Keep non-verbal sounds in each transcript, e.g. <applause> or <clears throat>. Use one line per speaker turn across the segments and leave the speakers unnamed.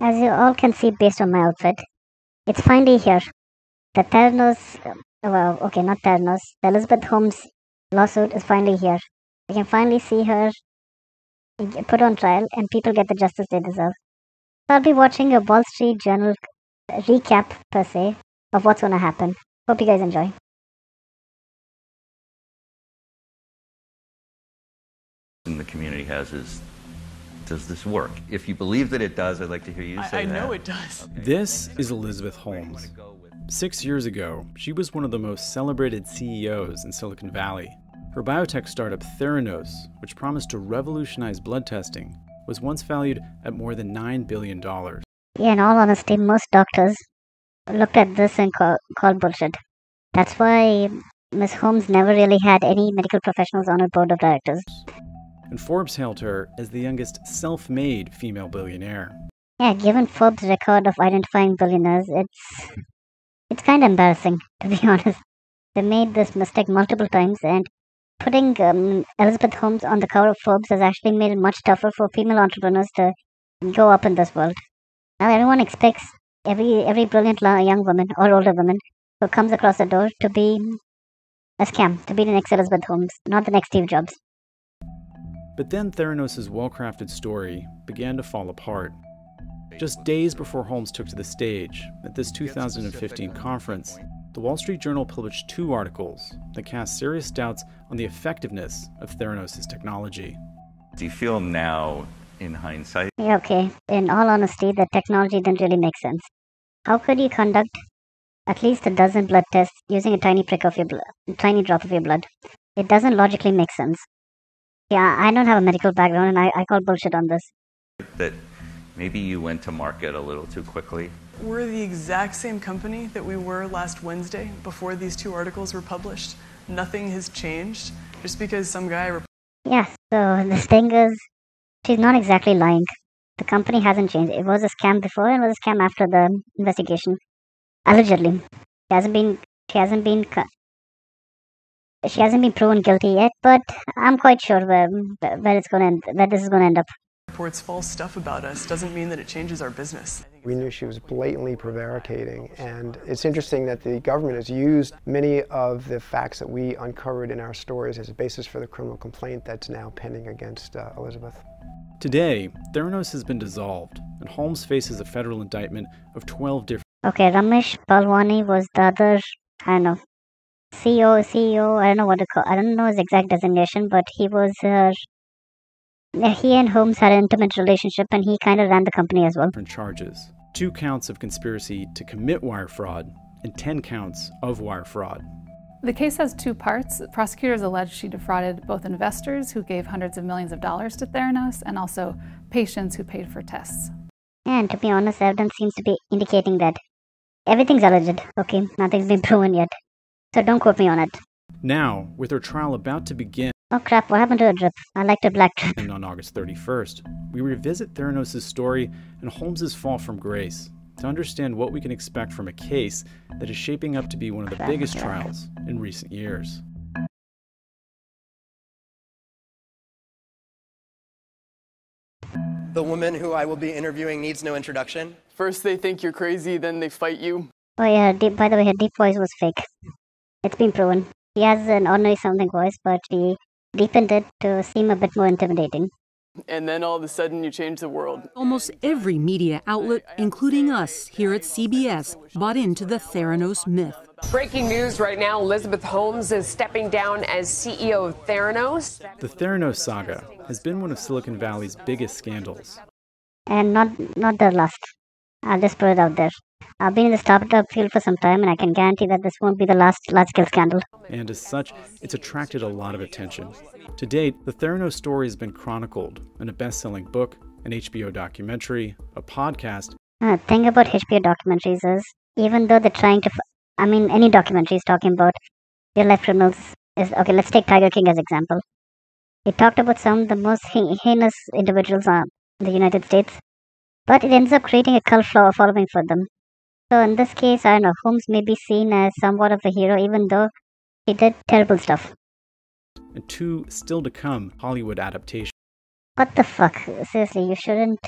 As you all can see based on my outfit, it's finally here. The Theranos, uh, well, okay, not Theranos, the Elizabeth Holmes lawsuit is finally here. We can finally see her put on trial and people get the justice they deserve. So I'll be watching a Wall Street Journal recap, per se, of what's to happen. Hope you guys enjoy.
in the community has is does this work? If you believe that it does, I'd like to hear you say
I, I
that.
know it does.
This is Elizabeth Holmes. Six years ago, she was one of the most celebrated CEOs in Silicon Valley. Her biotech startup Theranos, which promised to revolutionize blood testing, was once valued at more than $9 billion.
Yeah, in all honesty, most doctors looked at this and call, called bullshit. That's why Ms. Holmes never really had any medical professionals on her board of directors.
And Forbes hailed her as the youngest self made female billionaire.
Yeah, given Forbes' record of identifying billionaires, it's it's kind of embarrassing, <laughs> to be honest. They made this mistake multiple times, and putting um, Elizabeth Holmes on the cover of Forbes has actually made it much tougher for female entrepreneurs to go up in this world. Now everyone expects every every brilliant young woman or older woman who comes across the door to be a scam, to be the next Elizabeth Holmes, not the next Steve Jobs.
But then Theranos' well crafted story began to fall apart. Just days before Holmes took to the stage at this 2015 conference, the Wall Street Journal published two articles that cast serious doubts on the effectiveness of Theranos' technology.
Do you feel now, in hindsight,
Yeah, okay. In all honesty, the technology didn't really make sense. How could you conduct at least a dozen blood tests using a tiny prick of your blood, tiny drop of your blood? It doesn't logically make sense. Yeah, I don't have a medical background and I, I call bullshit on this.
that maybe you went to market a little too quickly?
We're the exact same company that we were last Wednesday before these two articles were published. Nothing has changed just because some guy. Rep-
Yeah, so the thing is, she's not exactly lying. The company hasn't changed. It was a scam before and was a scam after the investigation. Allegedly. She hasn't been, she hasn't been, co- she hasn't been proven guilty yet, but I'm quite sure where, where it's gonna end, where this is gonna end up.
reports false stuff about us doesn't mean that it changes our business.
We knew she was blatantly prevaricating, and it's interesting that the government has used many of the facts that we uncovered in our stories as a basis for the criminal complaint that's now pending against uh, Elizabeth.
Today, Theranos has been dissolved, and Holmes faces a federal indictment of 12 different
Okay, Ramesh Balwani was the other, kind don't know, CEO, CEO, I don't know what to call, I don't know his exact designation, but he was, uh, he and Holmes had an intimate relationship and he kind of ran the company as well.
Different charges two counts of conspiracy to commit wire fraud, and 10 counts of wire fraud.
The case has two parts. Prosecutors allege she defrauded both investors who gave hundreds of millions of dollars to Theranos and also patients who paid for tests.
And to be honest, evidence seems to be indicating that everything's alleged, okay? Nothing's been <laughs> proven yet. So don't quote me on it.
Now, with her trial about to begin
Oh crap, what happened to a drip? I liked the black drip.
on August 31st, we revisit Theranos' story and Holmes' fall from grace to understand what we can expect from a case that is shaping up to be one of the
Crap,
biggest
yeah.
trials in recent years.
The woman who I will be interviewing needs no introduction.
First, they think you're crazy, then they fight you.
Oh yeah, deep, by the way, her deep voice was fake. It's been proven. He has an ordinary sounding voice, but she deepened it to seem a bit more intimidating.
And then all of a sudden, you change the world.
Almost every media outlet, including us here at CBS, bought into the Theranos myth.
Breaking news right now Elizabeth Holmes is stepping down as CEO of Theranos.
The Theranos saga has been one of Silicon Valley's biggest scandals.
And not not the last. I'll just put it out there. I've been in the startup field for some time, and I can guarantee that this won't be the last large-scale scandal.
and as such, it's attracted a lot of attention. To date, the Theranos story has been chronicled in a best selling book, an HBO documentary, a podcast,
Uh, thing about HBO documentaries is, even though they're trying to, f- I mean, any documentary is talking about real life criminals. Is okay. Let's take Tiger King as example. He talked about some of the most heinous individuals uh, in the United States, but it ends up creating a cult following for them. So in this case, I don't know. Holmes may be seen as somewhat of a hero, even though he did terrible stuff.
and two still to come Hollywood adaptations.
What the fuck? Seriously, you shouldn't.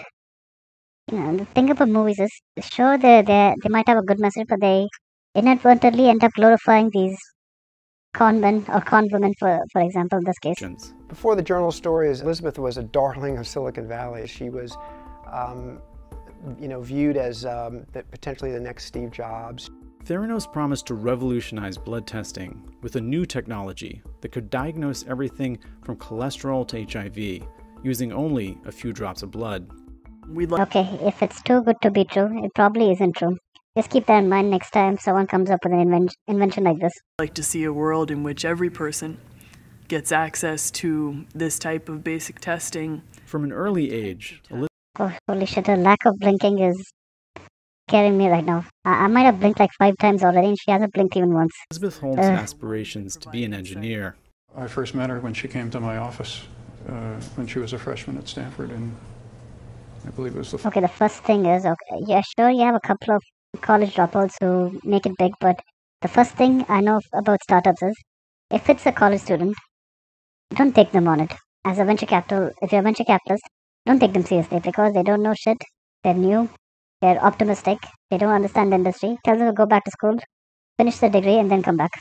You know, the thing about movies is, sure, they they they might have a good message, but they inadvertently end up glorifying these con men or con women, for for example, in this case.
Before the journal stories, Elizabeth was a darling of Silicon Valley. She was, um, you know, viewed as um, the, potentially the next Steve Jobs.
Theranos promised to revolutionize blood testing with a new technology that could diagnose everything from cholesterol to HIV using only a few drops of blood.
Okay, if it's too good to be true, it probably isn't true. Just keep that in mind next time someone comes up with an inven- invention like this.
I'd like to see a world in which every person gets access to this type of basic testing.
From an early age, Elizabeth
Oh, holy shit, the lack of blinking is scaring me right now. I, I might have blinked like five times already, and she hasn't blinked even once.
Elizabeth Holmes'
Ugh.
aspirations to be an engineer.
I first met her when she came to my office uh, when she was a freshman at Stanford, and I believe it was the
Okay, the first thing is, okay, yeah, sure, you have a couple of college dropouts who make it big, but the first thing I know about startups is, if it's a college student, don't take them on it. As a venture capital, if you're a venture capitalist, don't take them seriously because they don't know shit. They're new, they're optimistic, they don't understand the industry. Tell them to go back to school, finish their degree, and then come back.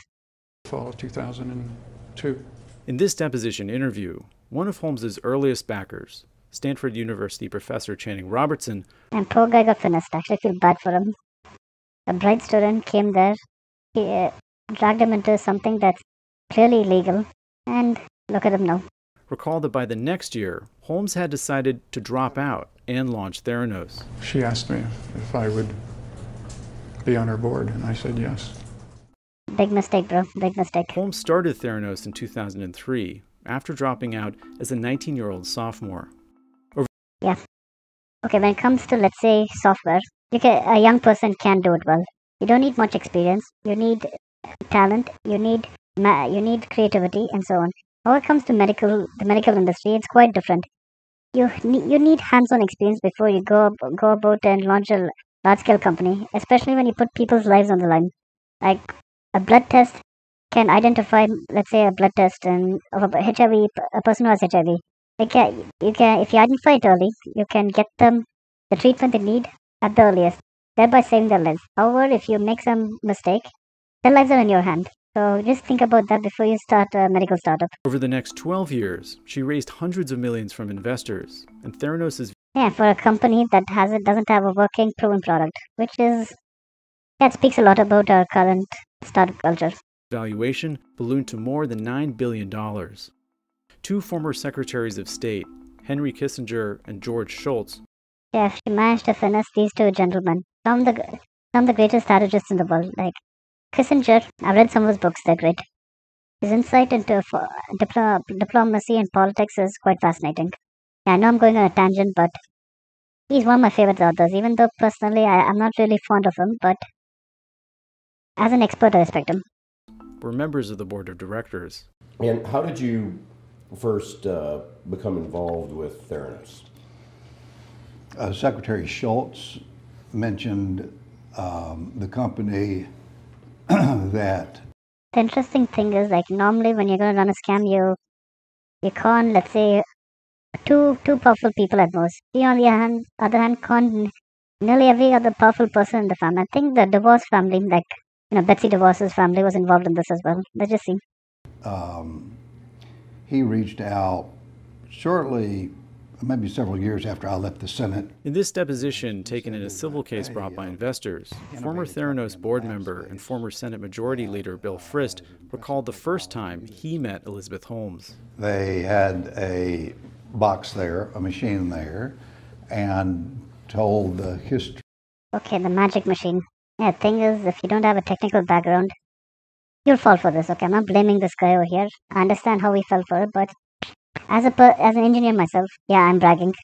fall of 2002.
In this deposition interview, one of Holmes's earliest backers, Stanford University professor Channing Robertson,
And poor guy got finessed. I actually feel bad for him. A bright student came there, he uh, dragged him into something that's clearly illegal, and look at him now.
Recalled that by the next year, Holmes had decided to drop out and launch Theranos.
She asked me if I would be on her board, and I said yes.
Big mistake, bro. Big mistake.
Holmes started Theranos in 2003 after dropping out as a 19 year old sophomore.
Yeah. Okay, when it comes to let's say software, you can a young person can do it well. You don't need much experience. You need talent. You need ma- you need creativity and so on. When it comes to medical, the medical industry, it's quite different. You need you need hands-on experience before you go go about and launch a large-scale company, especially when you put people's lives on the line. Like a blood test can identify, let's say, a blood test and of a HIV, a person who has HIV. You can, you can, if you identify it early, you can get them the treatment they need at the earliest, thereby saving their lives. However, if you make some mistake, their lives are in your hand. So just think about that before you start a medical startup.
Over the next 12 years, she raised hundreds of millions from investors, and Theranos'
Yeah, for a company that has it doesn't have a working proven product, which is that speaks a lot about our current startup culture.
valuation ballooned to more than $9 billion. Two former secretaries of state, Henry Kissinger and George Shultz,
Yeah, she managed to finesse these two gentlemen. Some of the some of the greatest strategists in the world. Like Kissinger, I've read some of his books. They're great. His insight into fo- diplo- diplomacy and politics is quite fascinating. Yeah, I know I'm going on a tangent, but he's one of my favorite authors. Even though personally I, I'm not really fond of him, but as an expert, I respect him.
We're members of the board of directors.
And how did you first uh, become involved with Theranos?
Uh, Secretary Shultz mentioned um, the company <clears throat> that
The interesting thing is, like normally when you're going to run a scam, you you con, let's say, two two powerful people at most. He on the hand, other hand, con nearly every other powerful person in the family. I think the DeVos family, like you know Betsy DeVos's family, was involved in this as well. Let's just see.
um, he reached out shortly, maybe several years after I left the Senate.
In this deposition taken in a civil case brought by investors, former Theranos board member and former Senate Majority Leader Bill Frist recalled the first time he met Elizabeth Holmes.
They had a box there, a machine there, and told the history.
Okay, the magic machine. Yeah, the thing is, if you don't have a technical background, you'll fall for this. Okay, I'm not blaming this guy over here. I understand how he fell for it, but as a per- as an engineer myself, yeah, I'm bragging.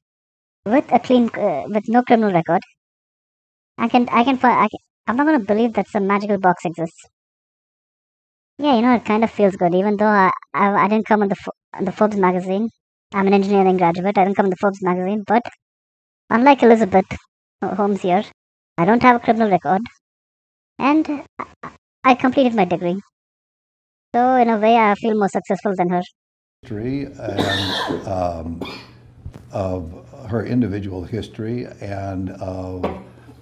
With a clean, uh, with no criminal record, I can I can I can, I'm not gonna believe that some magical box exists. Yeah, you know, it kind of feels good, even though I, I, I didn't come on the on the Forbes magazine. I'm an engineering graduate. I didn't come in the Forbes magazine, but unlike Elizabeth Holmes here, I don't have a criminal record, and I completed my degree. So in a way, I feel more successful than her.
History and um, of her individual history and of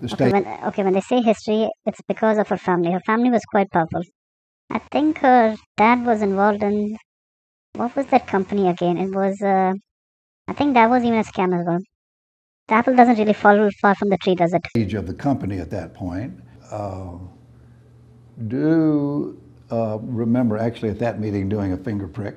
the
Okay
state.
when, okay, when they say history, it's because of her family. Her family was quite powerful. I think her dad was involved in what was that company again? It was, uh, I think that was even a scam as well. The apple doesn't really fall far from the tree, does it?
age of the company at that point. Uh, do uh, remember actually at that meeting doing a finger prick.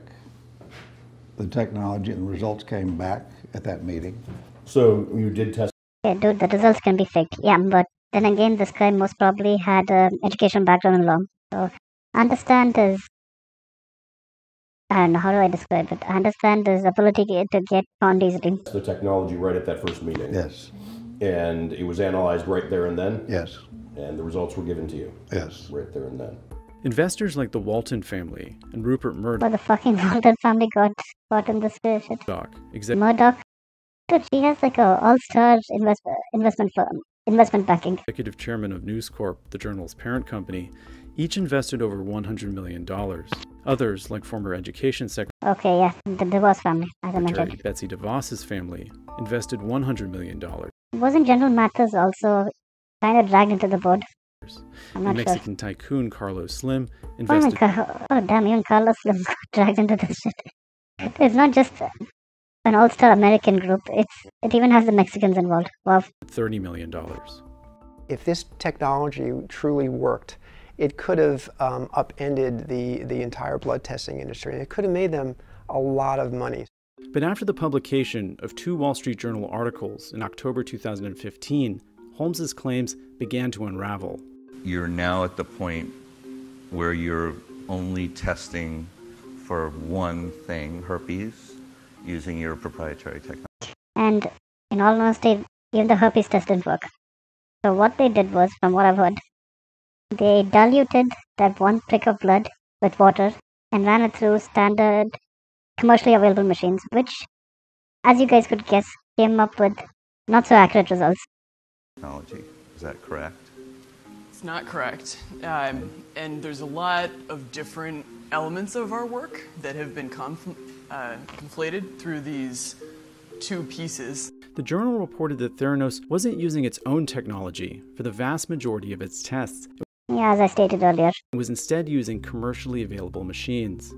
The technology and the results came back at that meeting.
So you did test.
Yeah, dude, the results can be faked. Yeah, but then again, this guy most probably had an education background in law. So I understand his, I don't know, how do I describe it? I understand his ability to to get conned easily.
the technology right at that first meeting.
Yes.
And it was analyzed right there and then?
Yes.
And the results were given to you?
Yes.
Right there and then.
Investors like the Walton family and Rupert Murdoch,
the fucking Walton family got caught in this shit. Murdoch, dude, she has like a all-star invest, investment firm, investment banking.
executive chairman of News Corp, the journal's parent company, each invested over $100 million. Others, like former education secretary
Okay, yeah, the DeVos family, as I mentioned.
Betsy DeVos's family, invested $100 million.
Wasn't General Mattis also kind of dragged into the board? I'm
The
not sure.
Mexican tycoon Carlos Slim
Oh, even
invested
Car- oh, damn, even Carlos Slim <laughs> got dragged into this shit. It's not just an all-star American group. It's it even has the Mexicans involved. Wow.
$30 million.
If this technology truly worked, it could have um, upended the, the entire blood testing industry, and it could have made them a lot of money.
But after the publication of two Wall Street Journal articles in October 2015, Holmes's claims began to unravel.
You're now at the point where you're only testing for one thing, herpes, using your proprietary technology.
And in all honesty, even the herpes test didn't work. So what they did was, from what I've heard, they diluted that one prick of blood with water and ran it through standard commercially available machines, which, as you guys could guess, came up with not so accurate results.
Technology. Is that correct?
It's not correct. Um, and there's a lot of different elements of our work that have been conf- uh, conflated through these two pieces.
The journal reported that Theranos wasn't using its own technology for the vast majority of its tests.
Yeah, as I stated earlier.
It was instead using commercially available machines.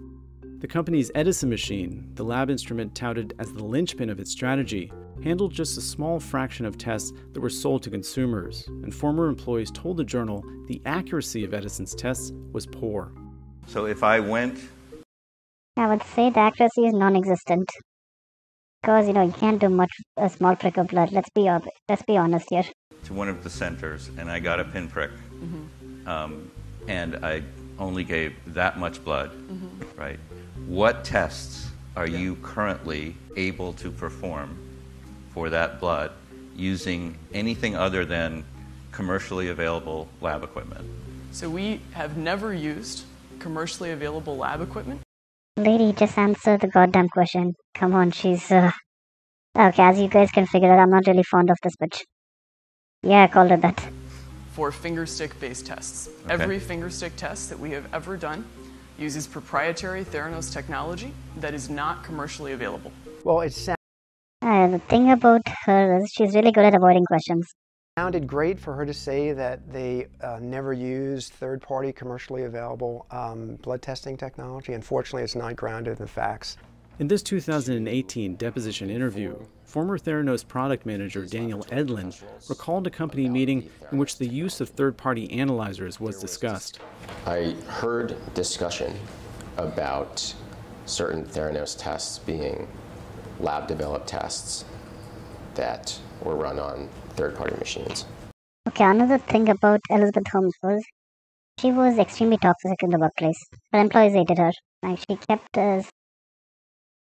The company's Edison machine, the lab instrument touted as the linchpin of its strategy, handled just a small fraction of tests that were sold to consumers, and former employees told the journal the accuracy of Edison's tests was poor.
So if I went
I would say the accuracy is non-existent. Because, you know, you can't do much with a small prick of blood. Let's be, let's be honest here.
to one of the centers and I got a pinprick, um, and I only gave that much blood, right? What tests are you currently able to perform for that blood using anything other than commercially available lab equipment?
So we have never used commercially available lab equipment.
Lady, just answer the goddamn question. Come on, she's, uh... Okay, as you guys can figure out, I'm not really fond of this bitch. Yeah, I called it that.
for finger stick based tests.
Okay.
Every finger stick test that we have ever done uses proprietary Theranos technology that is not commercially available.
Well, it sa-
Uh, the thing about her is she's really good at avoiding questions.
It sounded great for her to say that they uh, never used third-party commercially available um, blood testing technology. Unfortunately, it's not grounded in the facts.
In this 2018 deposition interview, former Theranos product manager Daniel Edlin recalled a company meeting in which the use of third party analyzers was discussed.
I heard discussion about certain Theranos tests being lab developed tests that were run on third party machines.
Okay, another thing about Elizabeth Holmes was she was extremely toxic in the workplace. Her employees hated her. Like she kept us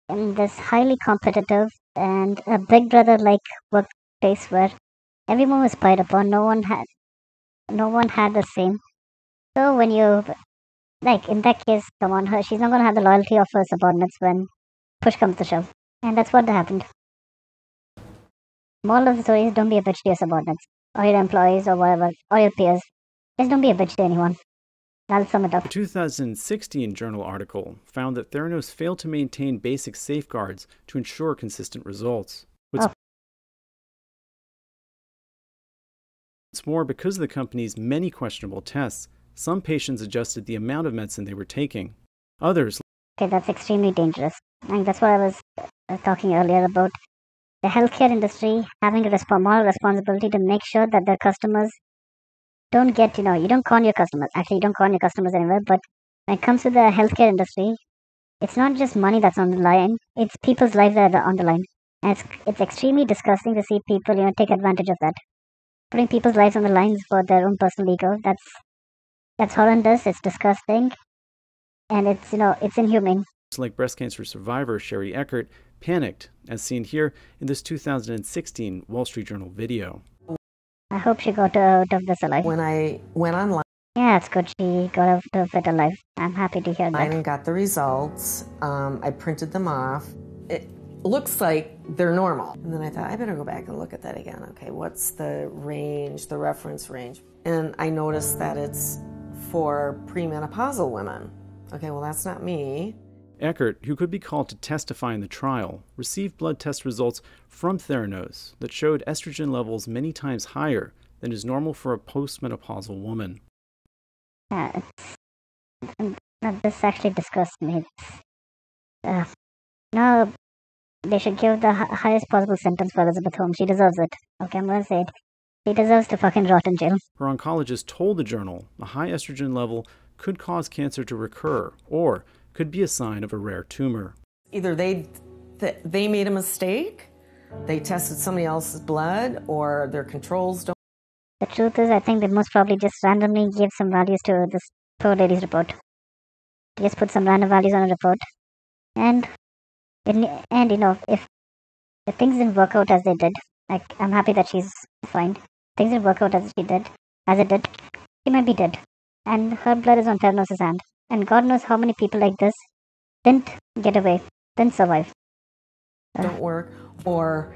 in this highly competitive and a big brother like workplace where everyone was spied upon. No one had no one had the same. So when you like in that case, come on, her she's not gonna have the loyalty of her subordinates when push comes to shove. And that's what happened. Moral of the story is don't be a bitch to your subordinates or your employees or whatever, or your peers. Just don't be a bitch to anyone.
A 2016 journal article found that Theranos failed to maintain basic safeguards to ensure consistent results. What's oh. more, because of the company's many questionable tests, some patients adjusted the amount of medicine they were taking. Others.
Okay, that's extremely dangerous. And that's what I was uh, talking earlier about the healthcare industry having a moral responsibility to make sure that their customers don't get, you know, you don't con your customers. Actually, you don't con your customers anywhere, but when it comes to the healthcare industry, it's not just money that's on the line, it's people's lives that are on the line. And it's, it's extremely disgusting to see people, you know, take advantage of that. Putting people's lives on the lines for their own personal ego, that's, that's horrendous, it's disgusting, and it's, you know, it's inhumane.
Like breast cancer survivor Sherry Eckert panicked, as seen here in this 2016 Wall Street Journal video.
I hope she got out of this alive.
When I went online,
yeah, it's good she got out of it alive. I'm happy to hear that.
and got the results. Um, I printed them off. It looks like they're normal. And then I thought, I better go back and look at that again. Okay, what's the range, the reference range? And I noticed that it's for premenopausal women. Okay, well, that's not me.
Eckert, who could be called to testify in the trial, received blood test results from Theranos that showed estrogen levels many times higher than is normal for a postmenopausal woman.
Yeah, this actually disgusts me. Uh, no, they should give the highest possible sentence for Elizabeth Holmes. She deserves it. Okay, I'm gonna say it. She deserves to fucking rot in jail.
Her oncologist told the journal a high estrogen level could cause cancer to recur or could be a sign of a rare tumor.
Either they th- they made a mistake, they tested somebody else's blood, or their controls don't.
The truth is, I think they most probably just randomly gave some values to this poor lady's report. They just put some random values on a report, and it, and you know if if things didn't work out as they did, like I'm happy that she's fine. Things didn't work out as she did, as it did. She might be dead, and her blood is on Theranos' hand. And God knows how many people like this didn't get away, didn't survive.
Don't work, or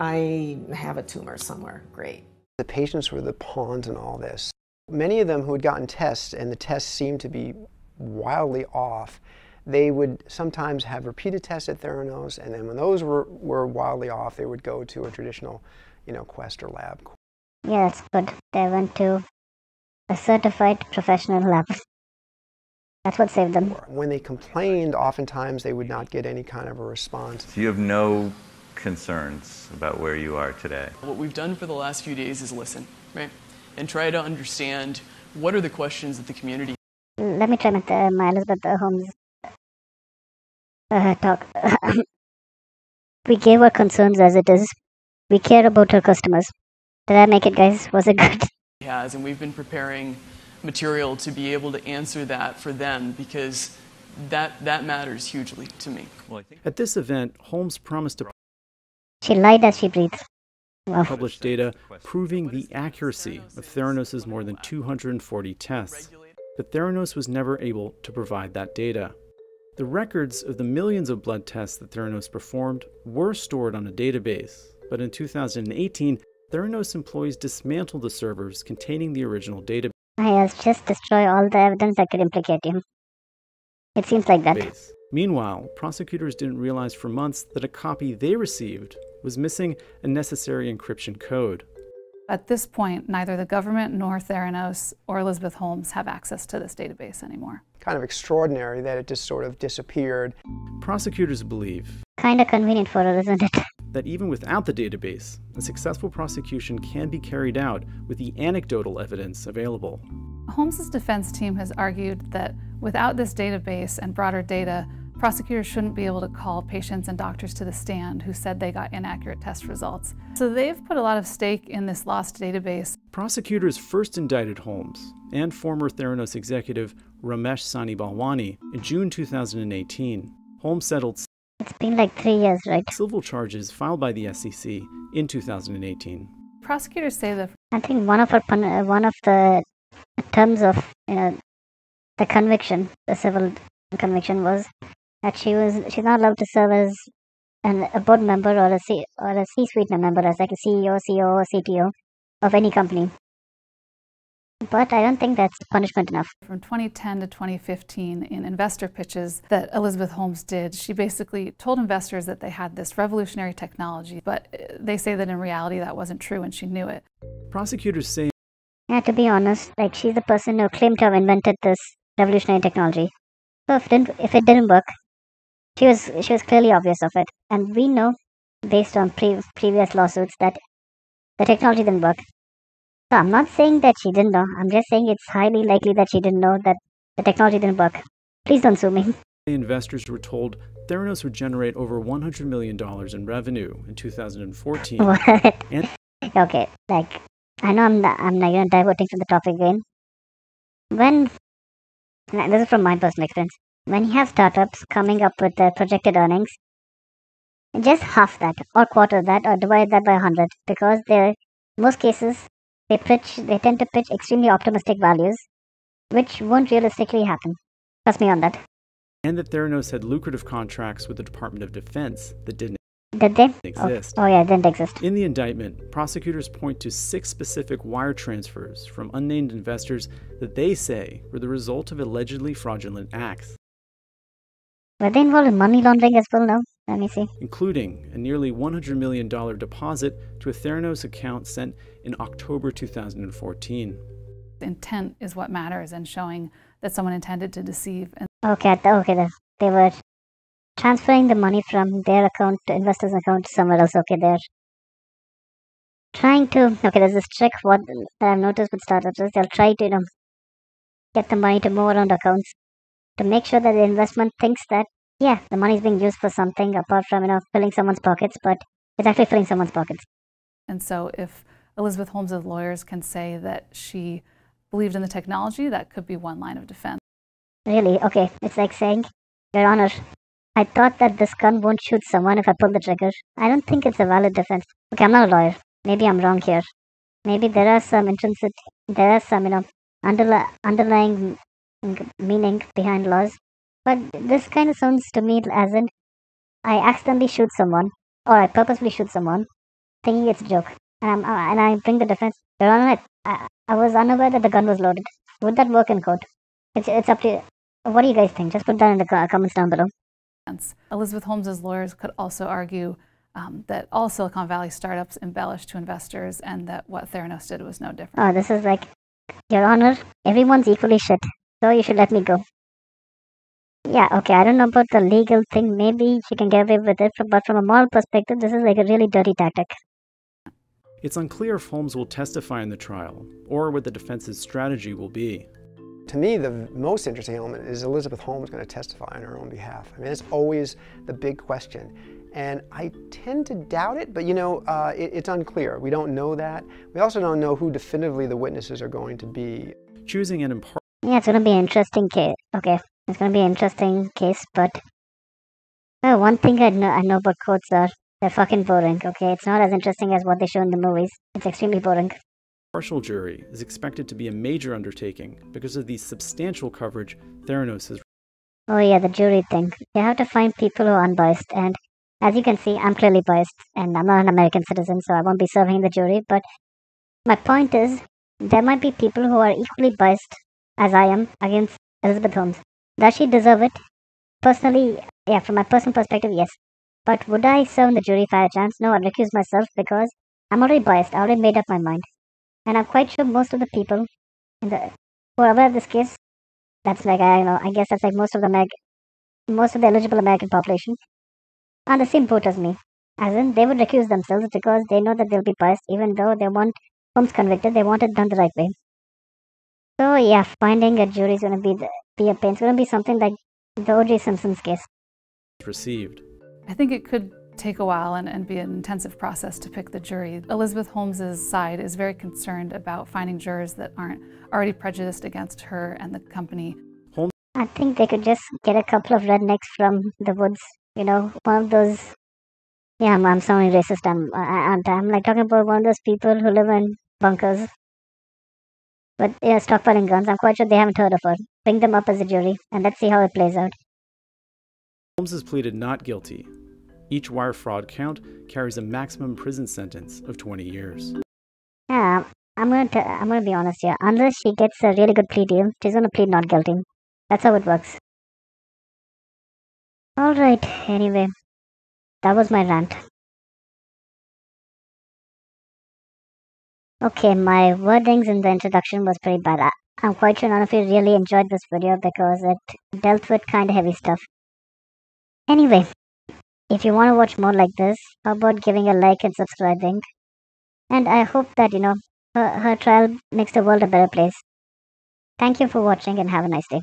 I have a tumor somewhere. Great.
The patients were the pawns in all this. Many of them who had gotten tests and the tests seemed to be wildly off, they would sometimes have repeated tests at Theranos, and then when those were, were wildly off, they would go to a traditional, you know, Quest or lab.
Yeah, that's good. They went to a certified professional lab. That's what saved them.
When they complained, oftentimes they would not get any kind of a response.
So you have no concerns about where you are today?
What we've done for the last few days is listen, right? And try to understand what are the questions that the community.
Let me try my, uh, my Elizabeth Holmes uh, talk. <coughs> we gave our concerns as it is. We care about our customers. Did I make it, guys? Was it good?
Has, and we've been preparing material to be able to answer that for them because that that matters hugely to me.
At this event, Holmes promised to
she lied as she breathed. Well.
publish data proving the accuracy of Theranos' more than 240 tests, but Theranos was never able to provide that data. The records of the millions of blood tests that Theranos performed were stored on a database, but in 2018, Theranos employees dismantled the servers containing the original database.
I just destroy all the evidence that could implicate him. It seems like that.
Base. Meanwhile, prosecutors didn't realize for months that a copy they received was missing a necessary encryption code.
At this point, neither the government nor Theranos or Elizabeth Holmes have access to this database anymore.
Kind of extraordinary that it just sort of disappeared.
Prosecutors believe.
Kind of convenient for her, isn't it?
That even without the database, a successful prosecution can be carried out with the anecdotal evidence available.
Holmes's defense team has argued that without this database and broader data, prosecutors shouldn't be able to call patients and doctors to the stand who said they got inaccurate test results. So they've put a lot of stake in this lost database.
Prosecutors first indicted Holmes and former Theranos executive Ramesh Sunny Balwani in June 2018. Holmes settled
it's been like three years, right?
Civil charges filed by the SEC in 2018.
Prosecutors say that.
I think one of her uh, one of the terms of you know the conviction, the civil conviction was that she was she's not allowed to serve as an, a board member or a C, or a C-suite member as like a CEO, CEO, or CTO of any company. But I don't think that's punishment enough.
From 2010 to 2015, in investor pitches that Elizabeth Holmes did, she basically told investors that they had this revolutionary technology, but uh, they say that in reality that wasn't true and she knew it.
Prosecutors say
Yeah, to be honest, like she's the person who claimed to have invented this revolutionary technology. So if it didn't, if it didn't work, she was she was clearly obvious of it, and we know based on pre- previous lawsuits that the technology didn't work. So I'm not saying that she didn't know. I'm just saying it's highly likely that she didn't know that the technology didn't work. Please don't sue me.
The Investors were told Theranos would generate over $100 million in revenue in 2014. <laughs>
What?
And
okay, like I know I'm not, I'm not you know, diverting from the topic again. When this is from my personal experience, when you have startups coming up with their projected earnings, just half that or quarter that or divide that by 100 because they most cases they pitch they tend to pitch extremely optimistic values which won't realistically happen trust me on that
and that Theranos had lucrative contracts with the Department of Defense that didn't
did they
exist.
Oh, oh yeah, didn't exist.
In the indictment, prosecutors point to six specific wire transfers from unnamed investors that they say were the result of allegedly fraudulent acts.
Were they involved in money laundering as well now? Let me see.
Including a nearly $100 million deposit to a Theranos account sent in October 2014.
Intent is what matters and showing that someone intended to deceive. And
okay, okay, they were transferring the money from their account to investors' account to somewhere else. Okay, they're trying to. Okay, there's this trick. What that I've noticed with startups is they'll try to, you know, get the money to move around accounts to make sure that the investment thinks that yeah, the money is being used for something apart from you know filling someone's pockets, but it's actually filling someone's pockets.
And so, if Elizabeth Holmes's lawyers can say that she believed in the technology, that could be one line of defense.
Really? Okay, it's like saying, Your Honor, I thought that this gun won't shoot someone if I pull the trigger. I don't think it's a valid defense. Okay, I'm not a lawyer. Maybe I'm wrong here. Maybe there are some intrinsic, there are some, you know, underli- underlying meaning behind laws. But this kind of sounds to me as in I accidentally shoot someone, or I purposely shoot someone, thinking it's a joke. And, I'm, uh, and I bring the defense. Your Honor, I, I was unaware that the gun was loaded. Would that work in court? It's, it's up to you. What do you guys think? Just put that in the comments down below.
Elizabeth Holmes's lawyers could also argue um, that all Silicon Valley startups embellish to investors and that what Theranos did was no different.
Oh, this is like, Your Honor, everyone's equally shit, so you should let me go. Yeah, okay, I don't know about the legal thing. Maybe she can get away with it, but from a moral perspective, this is like a really dirty tactic.
It's unclear if Holmes will testify in the trial or what the defense's strategy will be.
To me, the most interesting element is Elizabeth Holmes going to testify on her own behalf. I mean, it's always the big question. And I tend to doubt it, but you know, uh, it, it's unclear. We don't know that. We also don't know who definitively the witnesses are going to be.
Choosing an impartial.
Yeah, it's going to be an interesting case. Okay, it's going to be an interesting case, but uh, one thing I know, I know about courts are they're fucking boring. Okay, it's not as interesting as what they show in the movies. It's extremely boring
impartial jury is expected to be a major undertaking because of the substantial coverage Theranos has.
Oh, yeah, the jury thing. They have to find people who are unbiased. And as you can see, I'm clearly biased, and I'm not an American citizen, so I won't be serving the jury. But my point is, there might be people who are equally biased as I am against Elizabeth Holmes. Does she deserve it? Personally, yeah, from my personal perspective, yes. But would I serve the jury a chance? No, I'd recuse myself because I'm already biased. I already made up my mind. And I'm quite sure most of the people in the, who are aware of this case, that's like, I know, I guess that's like most of the most of the eligible American population, are the same boat as me. As in, they would recuse themselves because they know that they'll be biased, even though they want Holmes convicted, they want it done the right way. So yeah, finding a jury is going to be the, be a pain. It's going to be something like the O.J. Simpson's case.
Received.
I think it could take a while and, and be an intensive process to pick the jury. Elizabeth Holmes's side is very concerned about finding jurors that aren't already prejudiced against her and the company.
Holmes
I think they could just get a couple of rednecks from the woods, you know, one of those. Yeah, I'm, I'm sounding racist. I'm, I, I'm, I'm like talking about one of those people who live in bunkers. But yeah, stockpiling guns. I'm quite sure they haven't heard of her. Bring them up as a jury, and let's see how it plays out.
Holmes has pleaded not guilty each wire fraud count carries a maximum prison sentence of 20 years.
Yeah, I'm gonna t- I'm gonna be honest here. Unless she gets a really good plea deal, she's gonna plead not guilty. That's how it works. All right. Anyway, that was my rant. Okay, my wordings in the introduction was pretty bad. I'm quite sure none of you really enjoyed this video because it dealt with kind of heavy stuff. Anyway, if you want to watch more like this, how about giving a like and subscribing? And I hope that, you know, her, her trial makes the world a better place. Thank you for watching and have a nice day.